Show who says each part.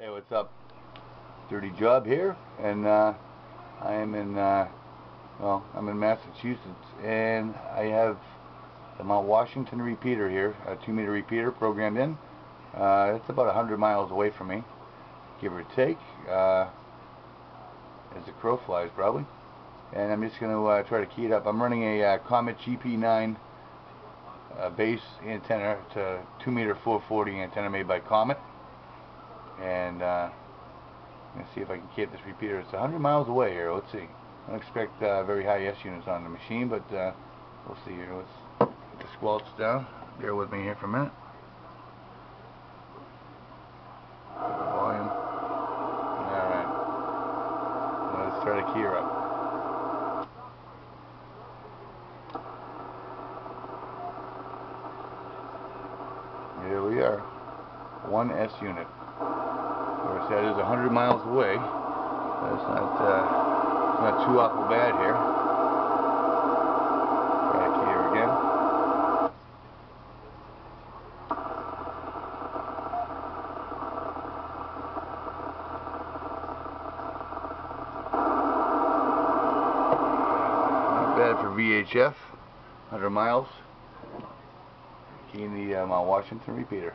Speaker 1: Hey, what's up? Dirty Job here, and uh, I am in, uh, well, I'm in Massachusetts, and I have the Mount Washington repeater here, a 2 meter repeater programmed in. Uh, it's about 100 miles away from me, give or take, uh, as the crow flies probably. And I'm just going to uh, try to key it up. I'm running a uh, Comet GP9 uh, base antenna, it's a 2 meter 440 antenna made by Comet and uh, let's see if I can keep this repeater. It's 100 miles away here. Let's see. I don't expect uh, very high S units on the machine, but uh, we'll see here. Let's get the squelch down. Bear with me here for a minute. Volume. Alright. Let's try to key her up. Here we are. One S unit. Course, that is 100 miles away. That's not, uh, it's not too awful bad here. Back here again. Not bad for VHF. 100 miles. Keying the Mount Washington repeater.